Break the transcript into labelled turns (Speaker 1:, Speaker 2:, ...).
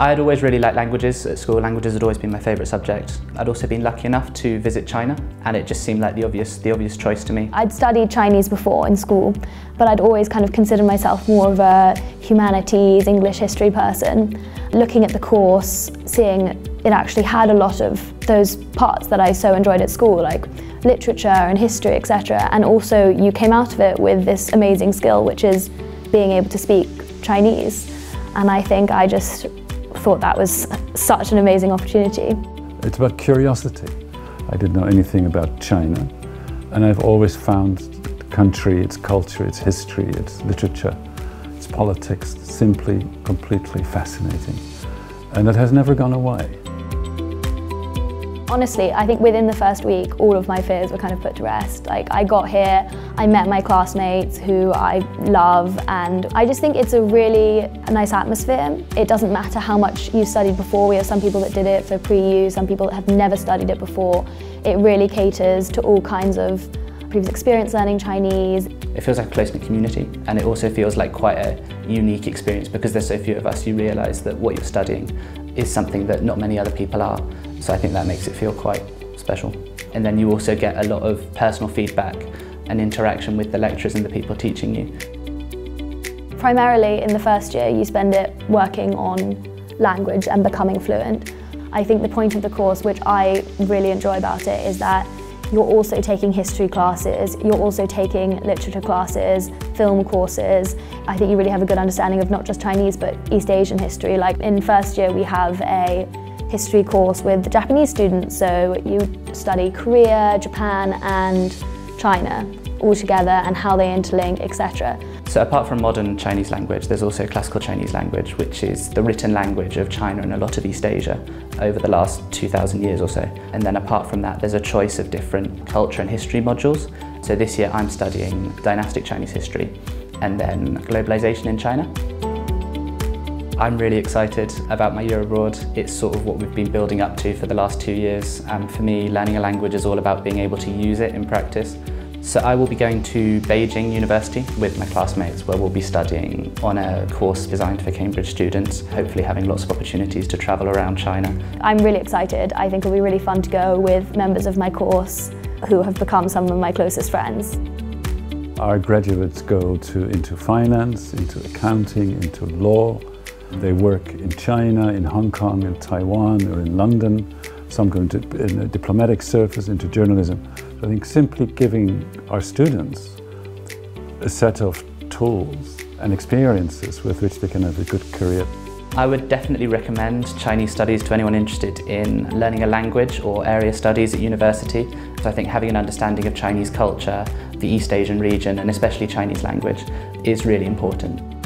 Speaker 1: I'd always really liked languages at school. Languages had always been my favourite subject. I'd also been lucky enough to visit China and it just seemed like the obvious, the obvious choice to me.
Speaker 2: I'd studied Chinese before in school, but I'd always kind of considered myself more of a humanities, English history person. Looking at the course, seeing it actually had a lot of those parts that I so enjoyed at school, like literature and history, etc. And also you came out of it with this amazing skill, which is being able to speak Chinese. And I think I just thought that was such an amazing opportunity.
Speaker 3: It's about curiosity. I didn't know anything about China, and I've always found the country, its culture, its history, its literature, its politics simply completely fascinating. And that has never gone away.
Speaker 2: Honestly, I think within the first week, all of my fears were kind of put to rest. Like, I got here, I met my classmates who I love, and I just think it's a really nice atmosphere. It doesn't matter how much you studied before. We have some people that did it for pre-U, some people that have never studied it before. It really caters to all kinds of previous experience learning Chinese.
Speaker 1: It feels like a close-knit community and it also feels like quite a unique experience because there's so few of us, you realise that what you're studying is something that not many other people are. So I think that makes it feel quite special. And then you also get a lot of personal feedback and interaction with the lecturers and the people teaching you.
Speaker 2: Primarily in the first year you spend it working on language and becoming fluent. I think the point of the course, which I really enjoy about it, is that you're also taking history classes, you're also taking literature classes, film courses. I think you really have a good understanding of not just Chinese but East Asian history. Like in first year we have a history course with the Japanese students. So you study Korea, Japan and China all together and how they interlink, etc.
Speaker 1: So apart from modern Chinese language, there's also classical Chinese language, which is the written language of China and a lot of East Asia over the last 2,000 years or so. And then apart from that, there's a choice of different culture and history modules. So this year I'm studying dynastic Chinese history and then globalization in China. I'm really excited about my year abroad. It's sort of what we've been building up to for the last two years. And for me, learning a language is all about being able to use it in practice. So I will be going to Beijing University with my classmates where we'll be studying on a course designed for Cambridge students, hopefully having lots of opportunities to travel around China.
Speaker 2: I'm really excited. I think it'll be really fun to go with members of my course who have become some of my closest friends.
Speaker 3: Our graduates go to, into finance, into accounting, into law, they work in China, in Hong Kong, in Taiwan, or in London. Some go into in diplomatic service, into journalism. So I think simply giving our students a set of tools and experiences with which they can have a good career.
Speaker 1: I would definitely recommend Chinese studies to anyone interested in learning a language or area studies at university. So I think having an understanding of Chinese culture, the East Asian region and especially Chinese language is really important.